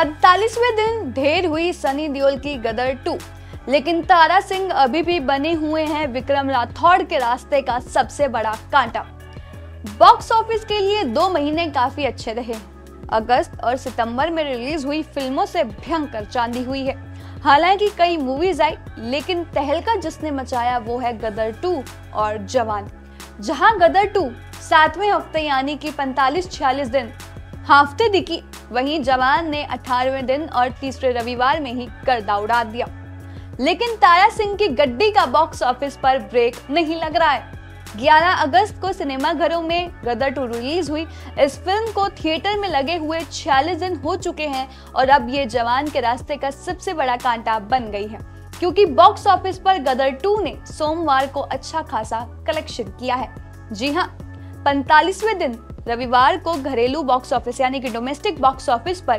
पैतालीसवें दिन ढेर हुई सनी देओल की गदर टू। लेकिन तारा सिंह अभी भी बने हुए हैं विक्रम राठौड़ के रास्ते का सबसे बड़ा कांटा। बॉक्स ऑफ़िस के लिए दो महीने काफ़ी अच्छे रहे। अगस्त और सितंबर में रिलीज़ हुई फ़िल्मों से भयंकर चांदी हुई है। हालाँकि कई मूवीज़ आई, लेकिन तहलका जिसने मचाया वो है गदर टू और जवान। जहाँ गदर टू सातवें हफ़्ते यानी कि पैंतालीस छियालीस दिन, हफ़्ते दिखी वहीं जवान ने अठारहवें दिन और तीसरे रविवार में ही गर्दा उड़ा दिया। लेकिन तारा सिंह की गड्डी का बॉक्स ऑफ़िस पर ब्रेक नहीं लग रहा है। 11 अगस्त को सिनेमा घरों में गदर टू रिलीज़ हुई। इस फ़िल्म को थिएटर में लगे हुए 46 दिन हो चुके हैं और अब ये जवान के रास्ते का सबसे बड़ा कांटा बन गई है। क्योंकि बॉक्स ऑफ़िस पर गदर टू ने सोमवार को अच्छा खासा कलेक्शन किया है। जी हाँ पैंतालीसवें दिन रविवार को घरेलू बॉक्स ऑफ़िस यानी कि डोमेस्टिक बॉक्स ऑफ़िस पर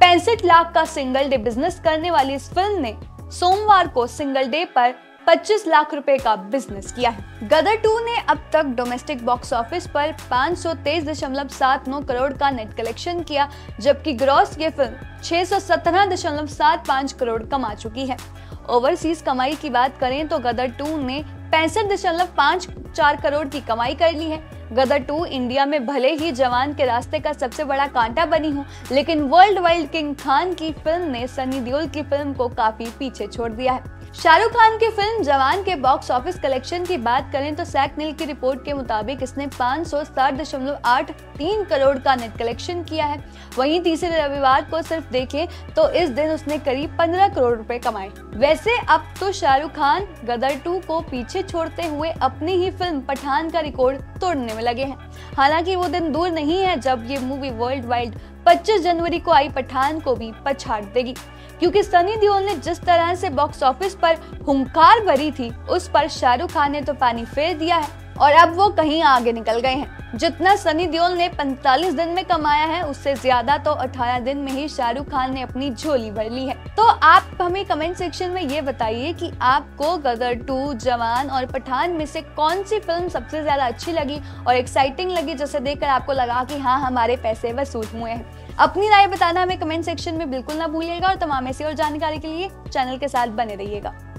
पैंसठ लाख का सिंगल डे बिज़नेस करने वाली इस फ़िल्म ने सोमवार को सिंगल डे पर 25 लाख रुपए का बिज़नेस किया है। गदर टू ने अब तक डोमेस्टिक बॉक्स ऑफ़िस पर 523.79 करोड़ का नेट कलेक्शन किया, जबकि ग्रॉस ये फ़िल्म 617.75 करोड़ कमा चुकी है। ओवरसीज कमाई की बात करें तो गदर टू ने पैंसठ पाँच करोड़ की कमाई कर ली है। गदर टू इंडिया में भले ही जवान के रास्ते का सबसे बड़ा कांटा बनी हो, लेकिन वर्ल्ड वाइल्ड किंग खान की फ़िल्म ने सनी देओल की फ़िल्म को काफ़ी पीछे छोड़ दिया है। शाहरुख खान की फ़िल्म जवान के बॉक्स ऑफ़िस कलेक्शन की बात करें तो सैक नील की रिपोर्ट के मुताबिक इसने पाँच करोड़ का नेट कलेक्शन किया है। वहीं तीसरे रविवार को सिर्फ़ देखें तो इस दिन उसने करीब 15 करोड़ रुपए कमाए। वैसे अब तो शाहरुख खान गदर टू को पीछे छोड़ते हुए अपनी ही फ़िल्म पठान का रिकॉर्ड तोड़ने में लगे हैं। हालाँकि वो दिन दूर नहीं है जब ये मूवी वर्ल्ड वाइड 25 जनवरी को आई पठान को भी पछाड़ देगी। क्योंकि सनी देओल ने जिस तरह से बॉक्स ऑफ़िस पर हुंकार भरी थी, उस पर शाहरुख खान ने तो पानी फेर दिया है। और अब वो कहीं आगे निकल गए हैं। जितना सनी देओल ने 45 दिन में कमाया है, उससे ज़्यादा तो 18 दिन में ही शाहरुख खान ने अपनी झोली भर ली है। तो आप हमें कमेंट सेक्शन में ये बताइए कि आपको गदर टू, जवान और पठान में से कौन सी फ़िल्म सबसे ज़्यादा अच्छी लगी और एक्साइटिंग लगी, जिसे देखकर आपको लगा कि हाँ हमारे पैसे वसूल हुए हैं। अपनी राय बताना हमें कमेंट सेक्शन में बिल्कुल ना भूलिएगा और तमाम ऐसी और जानकारी के लिए चैनल के साथ बने रहिएगा।